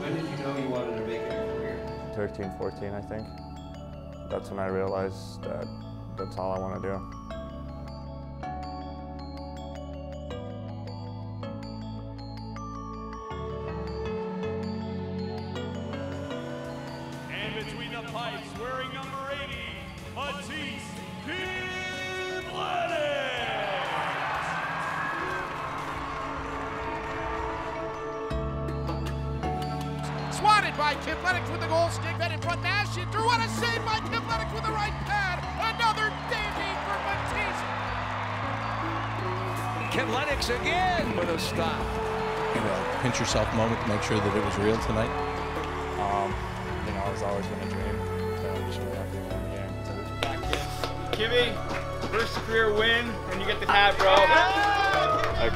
When did you know you wanted to make it a career? 13, 14, I think. That's when I realized that that's all I want to do. Kivlenieks again with a stop. you know, pinch yourself moment to make sure that it was real tonight? Um, you know, I was always going to dream to just win every one game. Kimmy, first career win, and you get the hat, bro. I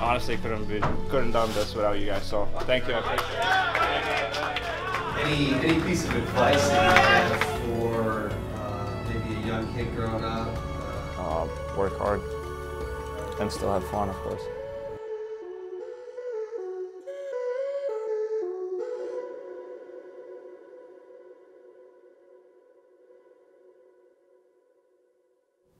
honestly couldn't be couldn't done this without you guys. So thank you. I appreciate it. Any any piece of advice that you have for uh, maybe a young kid growing up? Uh, work hard and still have fun, of course.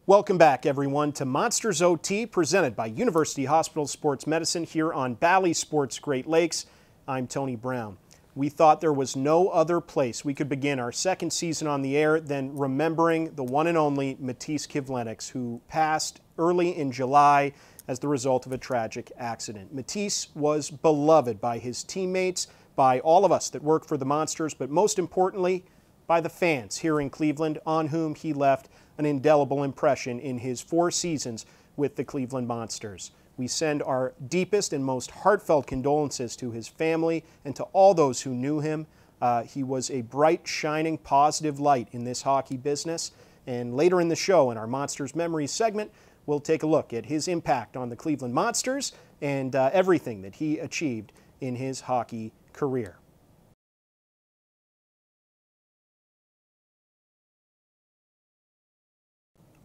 Welcome back, everyone, to Monsters OT, presented by University Hospital Sports Medicine here on Bally Sports Great Lakes. I'm Tony Brown. We thought there was no other place we could begin our second season on the air than remembering the one and only Matiss Kivlenieks, who passed early in July as the result of a tragic accident. Matiss was beloved by his teammates, by all of us that work for the Monsters, but most importantly, by the fans here in Cleveland, on whom he left an indelible impression in his four seasons with the Cleveland Monsters. We send our deepest and most heartfelt condolences to his family and to all those who knew him. Uh, he was a bright, shining, positive light in this hockey business. And later in the show, in our Monsters Memories segment, we'll take a look at his impact on the Cleveland Monsters and uh, everything that he achieved in his hockey career.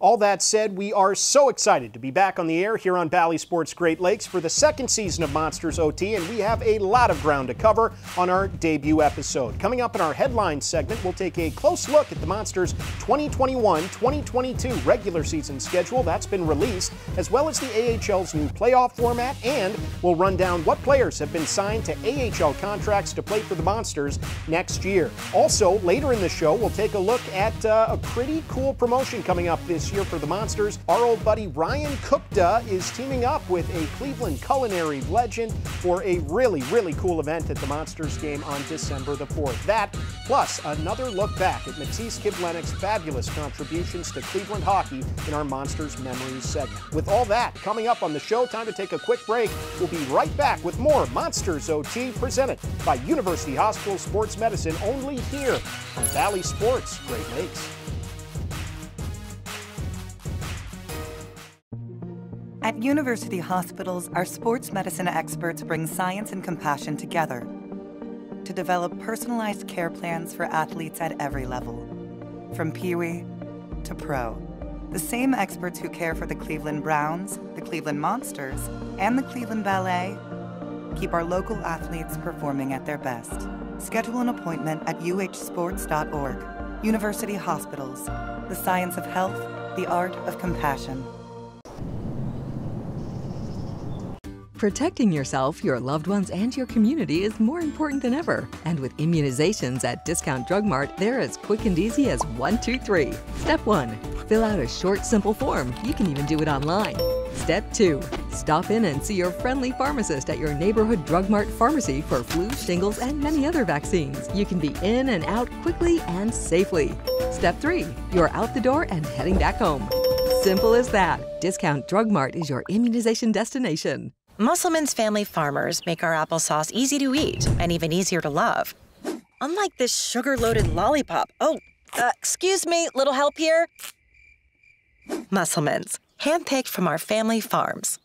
All that said, we are so excited to be back on the air here on Bally Sports Great Lakes for the second season of Monsters OT, and we have a lot of ground to cover on our debut episode. Coming up in our headline segment, we'll take a close look at the Monsters 2021-2022 regular season schedule that's been released, as well as the AHL's new playoff format, and we'll run down what players have been signed to AHL contracts to play for the Monsters next year. Also, later in the show, we'll take a look at uh, a pretty cool promotion coming up this year for the Monsters. Our old buddy Ryan Cookda is teaming up with a Cleveland culinary legend for a really, really cool event at the Monsters game on December the 4th. That, plus another look back at Matiss Kivlenieks's fabulous contributions to Cleveland hockey in our Monsters Memories segment. With all that coming up on the show, time to take a quick break. We'll be right back with more Monsters OT presented by University Hospital Sports Medicine only here on Bally Sports Great Lakes. At university hospitals, our sports medicine experts bring science and compassion together to develop personalized care plans for athletes at every level, from Pee Wee to pro. The same experts who care for the Cleveland Browns, the Cleveland Monsters, and the Cleveland Ballet keep our local athletes performing at their best. Schedule an appointment at uhsports.org. University Hospitals, the science of health, the art of compassion. Protecting yourself, your loved ones, and your community is more important than ever. And with immunizations at Discount Drug Mart, they're as quick and easy as one, two, three. Step one, fill out a short, simple form. You can even do it online. Step two, stop in and see your friendly pharmacist at your neighborhood Drug Mart pharmacy for flu, shingles, and many other vaccines. You can be in and out quickly and safely. Step three, you're out the door and heading back home. Simple as that. Discount Drug Mart is your immunization destination. Musselman's Family Farmers make our applesauce easy to eat and even easier to love. Unlike this sugar loaded lollipop. Oh, uh, excuse me, little help here? Musselman's, handpicked from our family farms.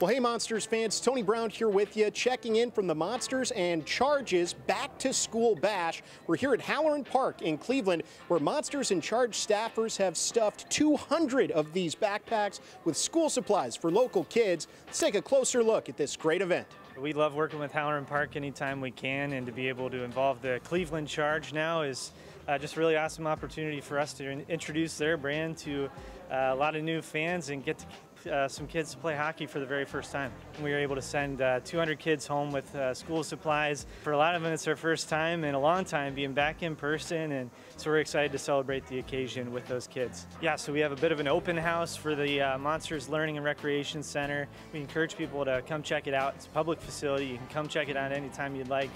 Well, hey, Monsters fans, Tony Brown here with you, checking in from the Monsters and Charges Back to School Bash. We're here at Halloran Park in Cleveland, where Monsters and Charge staffers have stuffed 200 of these backpacks with school supplies for local kids. Let's take a closer look at this great event. We love working with Halloran Park anytime we can, and to be able to involve the Cleveland Charge now is uh, just really awesome opportunity for us to introduce their brand to uh, a lot of new fans and get to uh, some kids to play hockey for the very first time. We were able to send uh, 200 kids home with uh, school supplies. For a lot of them, it's their first time in a long time being back in person, and so we're excited to celebrate the occasion with those kids. Yeah, so we have a bit of an open house for the uh, Monsters Learning and Recreation Center. We encourage people to come check it out. It's a public facility. You can come check it out anytime you'd like.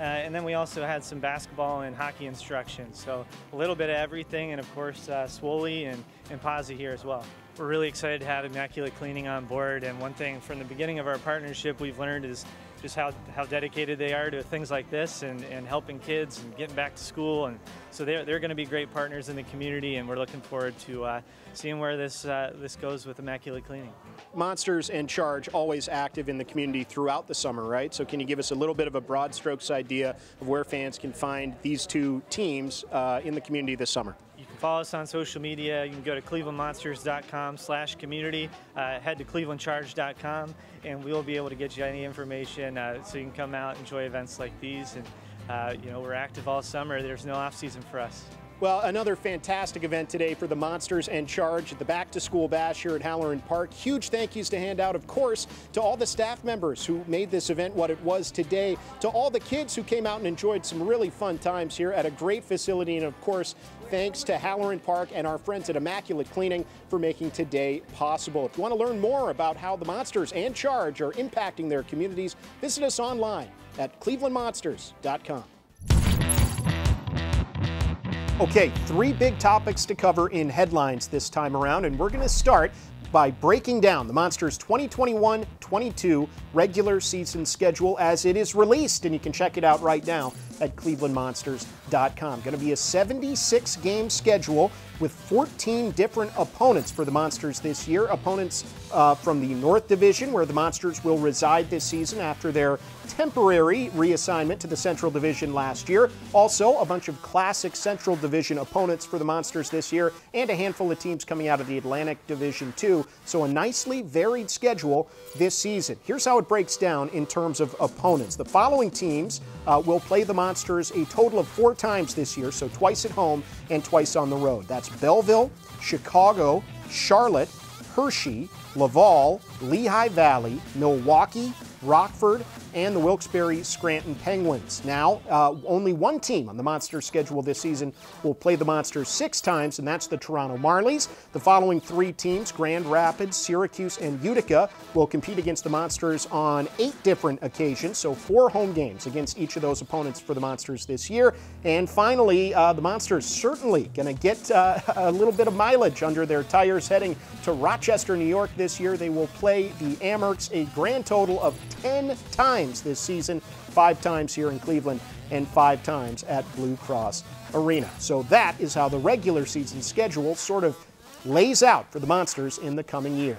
Uh, and then we also had some basketball and hockey instruction. So a little bit of everything, and of course, uh, Swoley and, and Pazzi here as well. We're really excited to have Immaculate Cleaning on board. And one thing from the beginning of our partnership we've learned is just how, how dedicated they are to things like this and, and helping kids and getting back to school. And so they're, they're going to be great partners in the community, and we're looking forward to uh, seeing where this, uh, this goes with Immaculate Cleaning. Monsters and Charge always active in the community throughout the summer, right? So can you give us a little bit of a broad strokes idea of where fans can find these two teams uh, in the community this summer? Follow us on social media. You can go to clevelandmonsters.com slash community. Uh, head to clevelandcharge.com and we'll be able to get you any information uh, so you can come out enjoy events like these. And uh, you know, we're active all summer. There's no off season for us. Well, another fantastic event today for the Monsters and Charge at the Back to School Bash here at Halloran Park. Huge thank yous to hand out, of course, to all the staff members who made this event what it was today, to all the kids who came out and enjoyed some really fun times here at a great facility, and of course, thanks to Halloran Park and our friends at Immaculate Cleaning for making today possible. If you want to learn more about how the Monsters and Charge are impacting their communities, visit us online at clevelandmonsters.com. Okay, three big topics to cover in headlines this time around, and we're going to start by breaking down the Monsters 2021 22 regular season schedule as it is released, and you can check it out right now at clevelandmonsters.com. Going to be a 76 game schedule with 14 different opponents for the Monsters this year. Opponents uh, from the North Division, where the Monsters will reside this season after their temporary reassignment to the Central Division last year. Also, a bunch of classic Central Division opponents for the Monsters this year, and a handful of teams coming out of the Atlantic Division, too. So, a nicely varied schedule this season. Here's how it breaks down in terms of opponents. The following teams uh, will play the Monsters a total of four times this year, so twice at home and twice on the road. That's Belleville, Chicago, Charlotte, Hershey, Laval, Lehigh Valley, Milwaukee, Rockford, and the Wilkes-Barre Scranton Penguins. Now, uh, only one team on the Monsters schedule this season will play the Monsters six times, and that's the Toronto Marlies. The following three teams, Grand Rapids, Syracuse, and Utica, will compete against the Monsters on eight different occasions, so four home games against each of those opponents for the Monsters this year. And finally, uh, the Monsters certainly going to get uh, a little bit of mileage under their tires heading to Rochester, New York this year. They will play the Amerks a grand total of 10 times this season, five times here in Cleveland and five times at Blue Cross Arena. So that is how the regular season schedule sort of lays out for the Monsters in the coming year.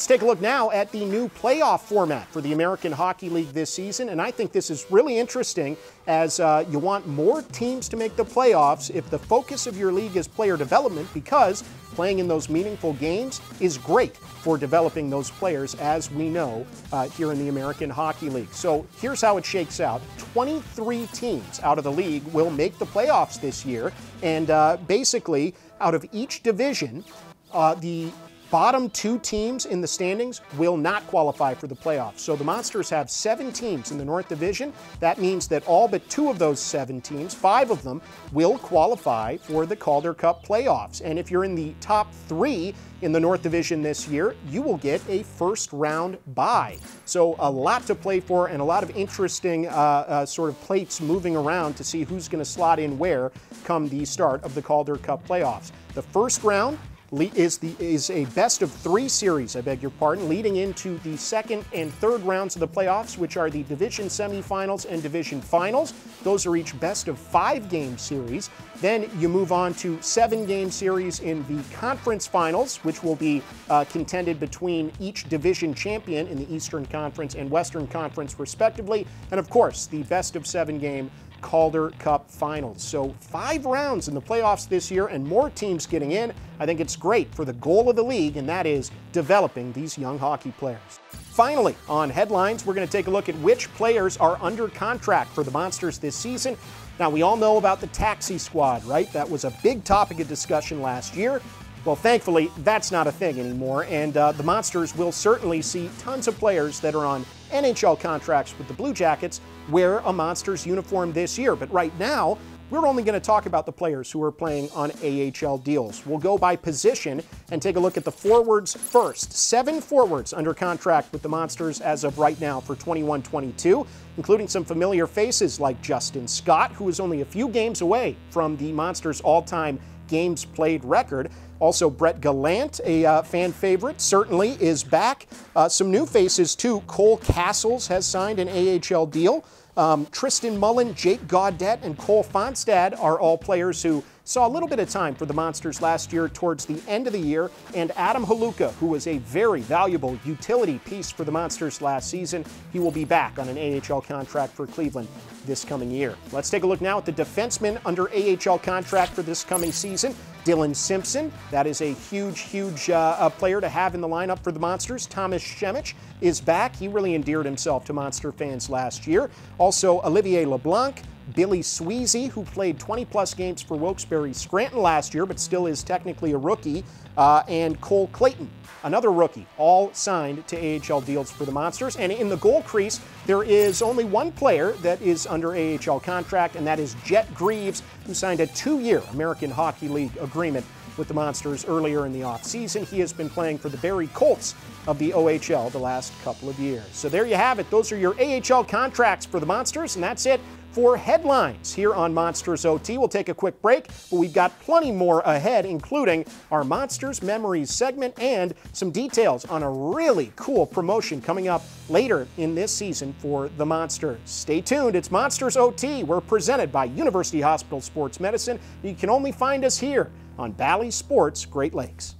Let's take a look now at the new playoff format for the American Hockey League this season. And I think this is really interesting as uh, you want more teams to make the playoffs if the focus of your league is player development because playing in those meaningful games is great for developing those players, as we know uh, here in the American Hockey League. So here's how it shakes out 23 teams out of the league will make the playoffs this year. And uh, basically, out of each division, uh, the bottom two teams in the standings will not qualify for the playoffs. So the Monsters have seven teams in the North Division. That means that all but two of those seven teams, five of them, will qualify for the Calder Cup playoffs. And if you're in the top three in the North Division this year, you will get a first round bye. So a lot to play for and a lot of interesting uh, uh, sort of plates moving around to see who's going to slot in where come the start of the Calder Cup playoffs. The first round is the is a best of three series, I beg your pardon, leading into the second and third rounds of the playoffs, which are the division semifinals and division finals. Those are each best of five game series. Then you move on to seven game series in the conference finals, which will be uh, contended between each division champion in the Eastern Conference and Western Conference, respectively. And of course, the best of seven game Calder Cup Finals. So, five rounds in the playoffs this year and more teams getting in. I think it's great for the goal of the league, and that is developing these young hockey players. Finally, on headlines, we're going to take a look at which players are under contract for the Monsters this season. Now, we all know about the taxi squad, right? That was a big topic of discussion last year. Well, thankfully, that's not a thing anymore, and uh, the Monsters will certainly see tons of players that are on NHL contracts with the Blue Jackets wear a Monsters uniform this year. But right now, we're only going to talk about the players who are playing on AHL deals. We'll go by position and take a look at the forwards first. Seven forwards under contract with the Monsters as of right now for 21 22, including some familiar faces like Justin Scott, who is only a few games away from the Monsters' all time games played record. Also, Brett Gallant, a uh, fan favorite, certainly is back. Uh, some new faces, too. Cole Cassels has signed an AHL deal. Um, Tristan Mullen, Jake Gaudet, and Cole Fonstad are all players who saw a little bit of time for the Monsters last year towards the end of the year. And Adam Helewka, who was a very valuable utility piece for the Monsters last season, he will be back on an AHL contract for Cleveland this coming year. Let's take a look now at the defensemen under AHL contract for this coming season. Dillon Simpson, that is a huge, huge uh, player to have in the lineup for the Monsters. Thomas Schemitsch is back. He really endeared himself to Monster fans last year. Also, Olivier LeBlanc, Billy Sweezy, who played 20 plus games for Wilkes-Barre Scranton last year, but still is technically a rookie, uh, and Cole Clayton, another rookie, all signed to AHL deals for the Monsters. And in the goal crease, there is only one player that is under AHL contract, and that is Jet Greaves, who signed a two year American Hockey League agreement with the Monsters earlier in the offseason. He has been playing for the Barrie Colts of the OHL the last couple of years. So there you have it. Those are your AHL contracts for the Monsters, and that's it for headlines here on Monsters OT. We'll take a quick break, but we've got plenty more ahead, including our Monsters Memories segment and some details on a really cool promotion coming up later in this season for the Monsters. Stay tuned. It's Monsters OT. We're presented by University Hospital Sports Medicine. You can only find us here on Bally Sports Great Lakes.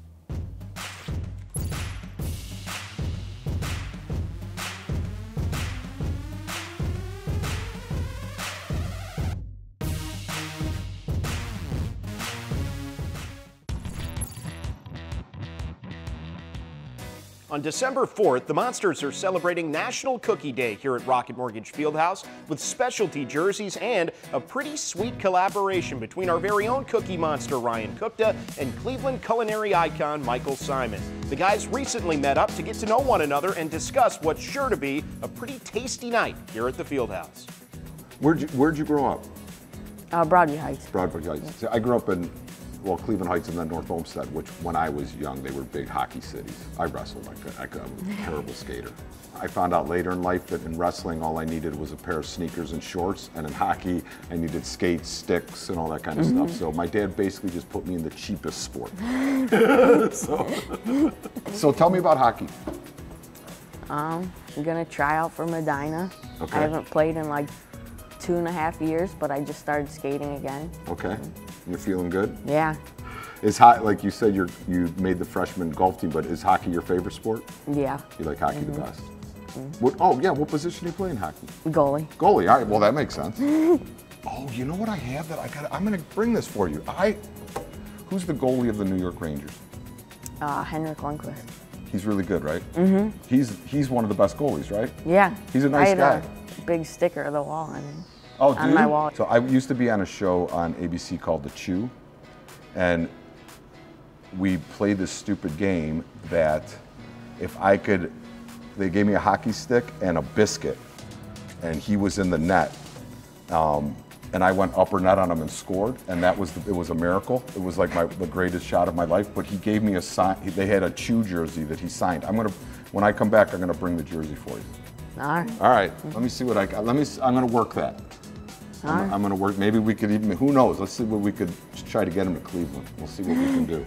On December 4th, the Monsters are celebrating National Cookie Day here at Rocket Mortgage Fieldhouse with specialty jerseys and a pretty sweet collaboration between our very own Cookie Monster Ryan Cookta and Cleveland culinary icon Michael Symon. The guys recently met up to get to know one another and discuss what's sure to be a pretty tasty night here at the Fieldhouse. Where'd you, where'd you grow up? Uh, Broadview Heights. Broadview Heights. I grew up in well, Cleveland Heights and then North Olmsted, which when I was young, they were big hockey cities. I wrestled, I could, I I'm a terrible skater. I found out later in life that in wrestling, all I needed was a pair of sneakers and shorts, and in hockey, I needed skates, sticks, and all that kind of mm -hmm. stuff. So my dad basically just put me in the cheapest sport. so, so tell me about hockey. Um, I'm gonna try out for Medina. Okay. I haven't played in like two and a half years, but I just started skating again. Okay. You're feeling good? Yeah. Is hot like you said? You you made the freshman golf team, but is hockey your favorite sport? Yeah. You like hockey mm -hmm. the best? Mm -hmm. What, oh yeah, what position do you play in hockey? Goalie. Goalie. All right. Well, that makes sense. oh, you know what I have that I got? I'm going to bring this for you. I. Who's the goalie of the New York Rangers? Uh, Henrik Lundqvist. He's really good, right? Mm-hmm. He's he's one of the best goalies, right? Yeah. He's a nice I guy. A big sticker of the wall. I mean. Oh, on my wall. So I used to be on a show on ABC called The Chew, and we played this stupid game that if I could, they gave me a hockey stick and a biscuit, and he was in the net. Um, and I went upper net on him and scored, and that was the, it was a miracle. It was like my the greatest shot of my life. But he gave me a sign. They had a Chew jersey that he signed. I'm gonna when I come back, I'm gonna bring the jersey for you. All right. All right. Let me see what I got. Let me. I'm gonna work that. I'm, right. I'm going to work. Maybe we could even, who knows? Let's see what we could try to get him to Cleveland. We'll see what we can do.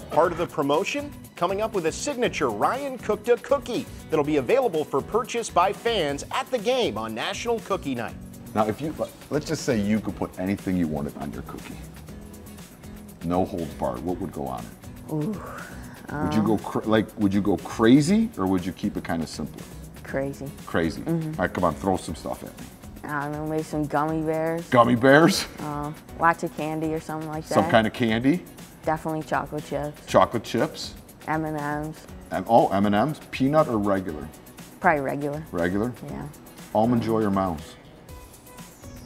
Part of the promotion? Coming up with a signature Ryan Cookta cookie that'll be available for purchase by fans at the game on National Cookie Night. Now, if you, let's just say you could put anything you wanted on your cookie. No holds barred. What would go on it? Ooh. Um, would you go like? Would you go crazy, or would you keep it kind of simple? Crazy. Crazy. Mm -hmm. All right, come on, throw some stuff at me. I don't know, maybe some gummy bears. Gummy bears? Uh, lots of candy or something like that. Some kind of candy? Definitely chocolate chips. Chocolate chips? M&M's. And oh, M and M's, peanut or regular? Probably regular. Regular. Yeah. Almond Joy or Mounds?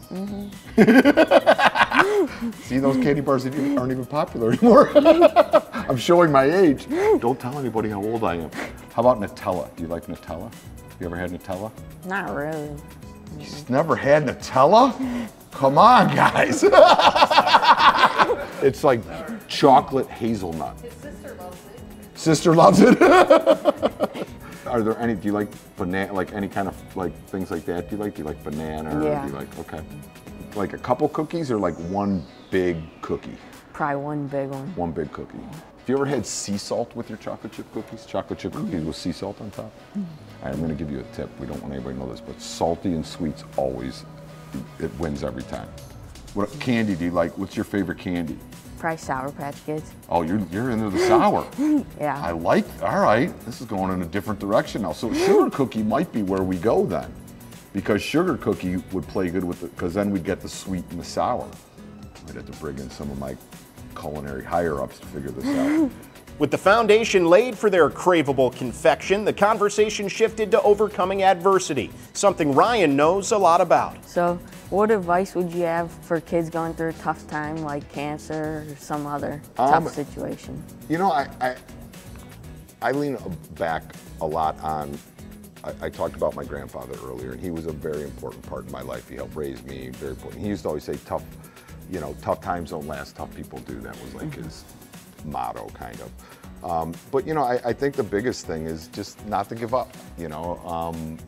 hmm See, those candy bars aren't even popular anymore. I'm showing my age. Don't tell anybody how old I am. How about Nutella? Do you like Nutella? You ever had Nutella? Not really. You've never had Nutella? Come on, guys. it's like chocolate hazelnut. His sister loves it. Sister loves it. Are there any? Do you like banana? Like any kind of like things like that? Do you like? Do you like banana? Or Yeah. Do you like okay? Like a couple cookies or like one big cookie? Probably one big one. One big cookie. Have you ever had sea salt with your chocolate chip cookies? Chocolate chip cookies with sea salt on top? All right, I'm going to give you a tip. We don't want anybody to know this, but salty and sweets always, it wins every time. What candy do you like? What's your favorite candy? Probably Sour Patch Kids. Oh, you're, you're into the sour. Yeah. I like, all right, this is going in a different direction now. So sugar cookie might be where we go then. Because sugar cookie would play good with it, because then we'd get the sweet and the sour. I'd have to bring in some of my culinary higher ups to figure this out. With the foundation laid for their craveable confection, the conversation shifted to overcoming adversity, something Ryan knows a lot about. So, what advice would you have for kids going through a tough time like cancer or some other Um, tough situation? You know, I, I, I lean back a lot on. I, I talked about my grandfather earlier, and he was a very important part of my life. He helped raise me, very important. He used to always say, "Tough, you know, tough times don't last, tough people do." That was like his motto, kind of. Um, but you know, I, I think the biggest thing is just not to give up. You know, um,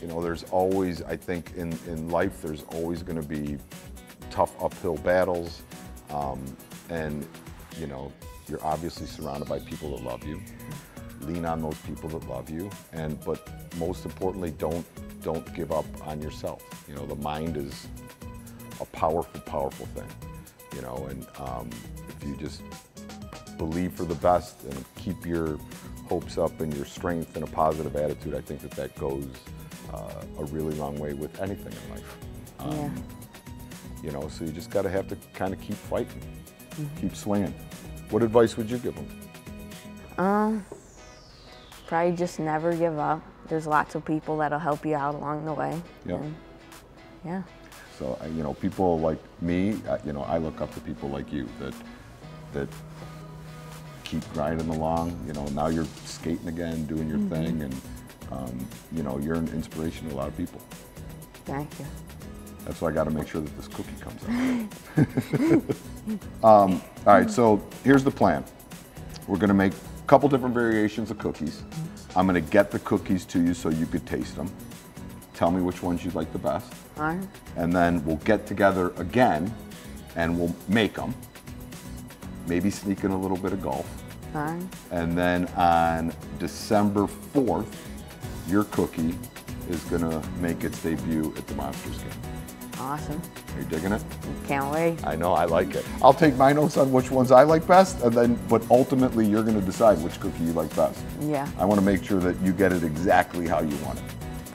you know, there's always, I think, in in life, there's always going to be tough uphill battles, um, and you know, you're obviously surrounded by people that love you. Lean on those people that love you, and but most importantly, don't don't give up on yourself. You know, the mind is a powerful, powerful thing. You know, and um, if you just believe for the best and keep your hopes up and your strength and a positive attitude, I think that that goes uh, a really long way with anything in life. Um, Yeah. You know, so you just got to have to kind of keep fighting, Mhm. keep swinging. What advice would you give them? Um, probably just never give up. There's lots of people that'll help you out along the way. Yep. and- yeah. So you know, people like me, you know, I look up to people like you that that keep grinding along. You know, now you're skating again, doing your Mhm. thing, and um, you know, you're an inspiration to a lot of people. Thank you. That's why I got to make sure that this cookie comes out. um, all right, so here's the plan. We're going to make couple different variations of cookies. I'm going to get the cookies to you so you could taste them. Tell me which ones you like the best. All right. And then we'll get together again and we'll make them. Maybe sneak in a little bit of golf. All right. And then on December 4th, your cookie is going to make its debut at the Monsters game. Awesome. Are you digging it? Can't wait. I know, I like it. I'll take my notes on which ones I like best, and then, but ultimately, you're going to decide which cookie you like best. Yeah. I want to make sure that you get it exactly how you want it.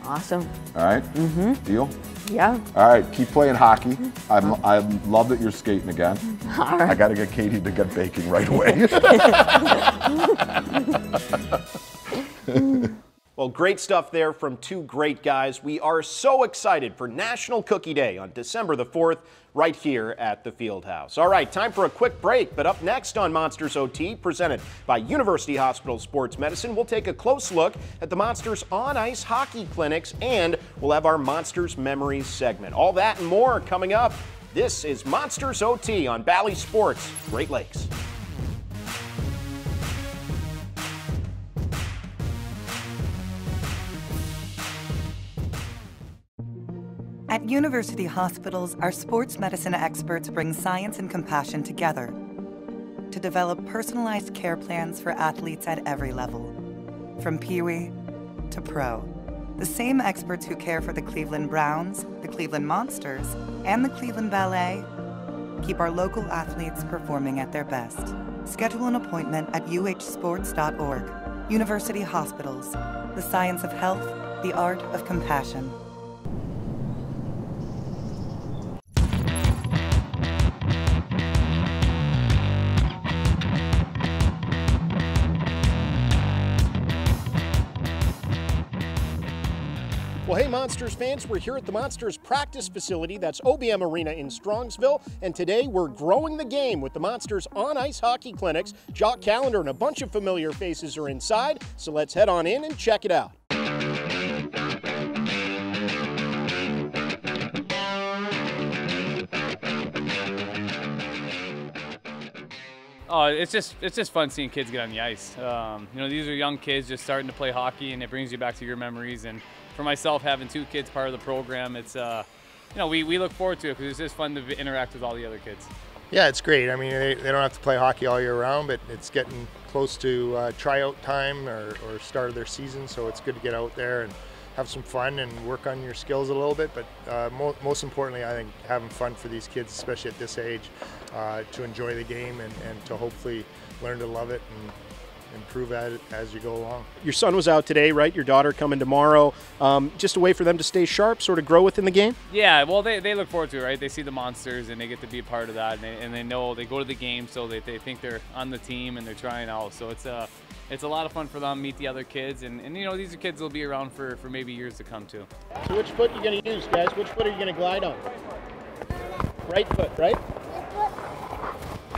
Awesome. All right? Mm-hmm. Deal? Yeah. All right, keep playing hockey. I'm, I love that you're skating again. All right. I got to get Katie to get baking right away. Great stuff there from two great guys. We are so excited for National Cookie Day on December the 4th, right here at the Field House. All right, time for a quick break, but up next on Monsters OT, presented by University Hospital Sports Medicine, we'll take a close look at the Monsters on ice hockey clinics, and we'll have our Monsters Memories segment. All that and more coming up. This is Monsters OT on Bally Sports, Great Lakes. At university hospitals, our sports medicine experts bring science and compassion together to develop personalized care plans for athletes at every level, from Pee-wee to pro. The same experts who care for the Cleveland Browns, the Cleveland Monsters, and the Cleveland Ballet keep our local athletes performing at their best. Schedule an appointment at uhsports.org. University Hospitals, the science of health, the art of compassion. Monsters fans, we're here at the Monsters practice facility. That's OBM Arena in Strongsville. And today we're growing the game with the Monsters on ice hockey clinics. Jock Callander and a bunch of familiar faces are inside. So let's head on in and check it out. Oh, it's just it's just fun seeing kids get on the ice. Um, you know, these are young kids just starting to play hockey, and it brings you back to your memories. And for myself, having two kids part of the program, it's uh, you know, we, we look forward to it because it's just fun to interact with all the other kids. Yeah, it's great. I mean, they, they don't have to play hockey all year round, but it's getting close to uh, tryout time or, or start of their season, so it's good to get out there and have some fun and work on your skills a little bit. But uh, mo most importantly, I think having fun for these kids, especially at this age, uh, to enjoy the game and, and to hopefully learn to love it and improve at it as you go along. Your son was out today, right? Your daughter coming tomorrow. Um, just a way for them to stay sharp, sort of grow within the game? Yeah, well, they, they look forward to it, right? They see the monsters and they get to be a part of that. And they, and they know they go to the game, so they, they think they're on the team and they're trying out. So it's a, it's a lot of fun for them, meet the other kids. And, and you know, these are kids will be around for, for maybe years to come, too. So which foot are you going to use, guys? Which foot are you going to glide on? Right foot, right?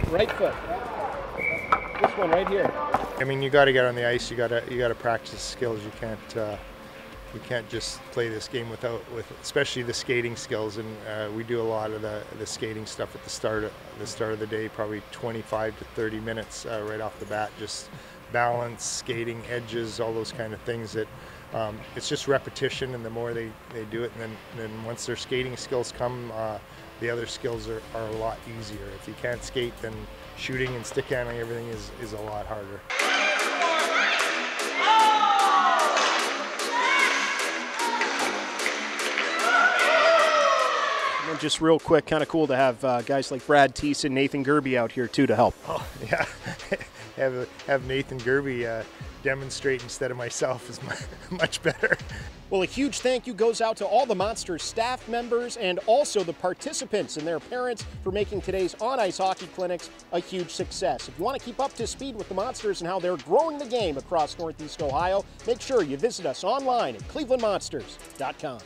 Right foot. This one right here. I mean, you got to get on the ice. You got to you got to practice skills. You can't uh, you can't just play this game without with especially the skating skills. And uh, we do a lot of the, the skating stuff at the start of the start of the day, probably 25 to 30 minutes uh, right off the bat. Just balance, skating, edges, all those kind of things that. Um, it's just repetition, and the more they, they do it, and then, then once their skating skills come, uh, the other skills are, are a lot easier. If you can't skate, then shooting and stick handling, everything is, is a lot harder. Just real quick, kind of cool to have uh, guys like Brad Teese and Nathan Gerbe out here too to help. Oh yeah, have have Nathan Gerbe uh, demonstrate instead of myself is much better. Well, a huge thank you goes out to all the Monsters staff members and also the participants and their parents for making today's on ice hockey clinics a huge success. If you want to keep up to speed with the Monsters and how they're growing the game across Northeast Ohio, make sure you visit us online at clevelandmonsters.com.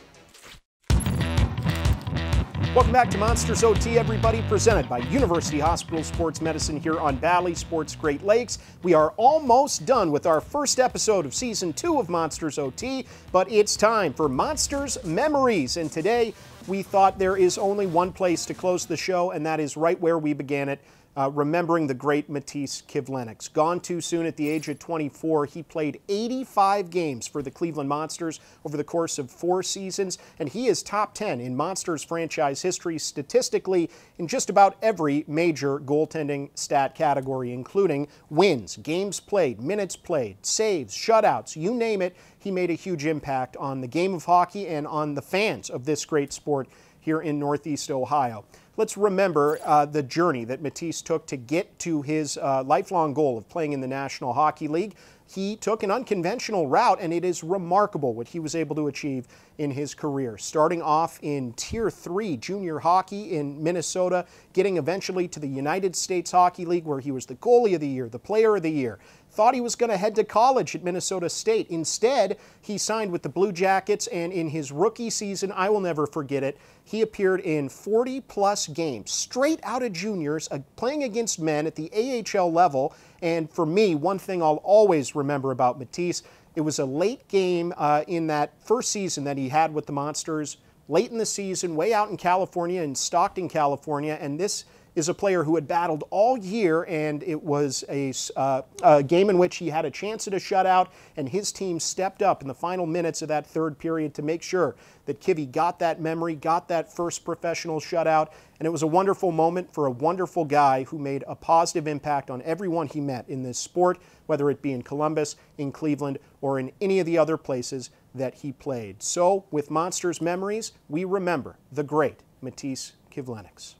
Welcome back to Monsters OT, everybody, presented by University Hospital Sports Medicine here on Bally Sports Great Lakes. We are almost done with our first episode of season two of Monsters OT, but it's time for Monsters Memories. And today we thought there is only one place to close the show, and that is right where we began it uh, remembering the great Matiss Kivlenieks. Gone too soon at the age of 24, he played 85 games for the Cleveland Monsters over the course of four seasons, and he is top 10 in Monsters franchise history statistically in just about every major goaltending stat category, including wins, games played, minutes played, saves, shutouts, you name it. He made a huge impact on the game of hockey and on the fans of this great sport here in Northeast Ohio let's remember uh, the journey that Matiss took to get to his uh, lifelong goal of playing in the National Hockey League. He took an unconventional route, and it is remarkable what he was able to achieve in his career. Starting off in Tier 3 junior hockey in Minnesota, getting eventually to the United States Hockey League, where he was the goalie of the year, the player of the year, thought he was going to head to college at Minnesota State. Instead, he signed with the Blue Jackets, and in his rookie season, I will never forget it, he appeared in 40 plus games, straight out of juniors, uh, playing against men at the AHL level. And for me, one thing I'll always remember about Matiss, it was a late game uh, in that first season that he had with the Monsters, late in the season, way out in California, in Stockton, California, and this is a player who had battled all year, and it was a, uh, a, game in which he had a chance at a shutout, and his team stepped up in the final minutes of that third period to make sure that Kivy got that memory, got that first professional shutout, and it was a wonderful moment for a wonderful guy who made a positive impact on everyone he met in this sport, whether it be in Columbus, in Cleveland, or in any of the other places that he played. So, with Monsters Memories, we remember the great Matiss Kivlenieks.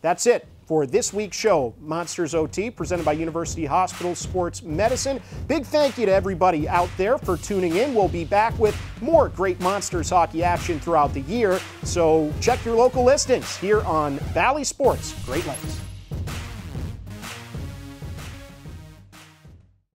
That's it for this week's show, Monsters OT, presented by University Hospital Sports Medicine. Big thank you to everybody out there for tuning in. We'll be back with more great Monsters hockey action throughout the year, so check your local listings here on Bally Sports Great Lakes.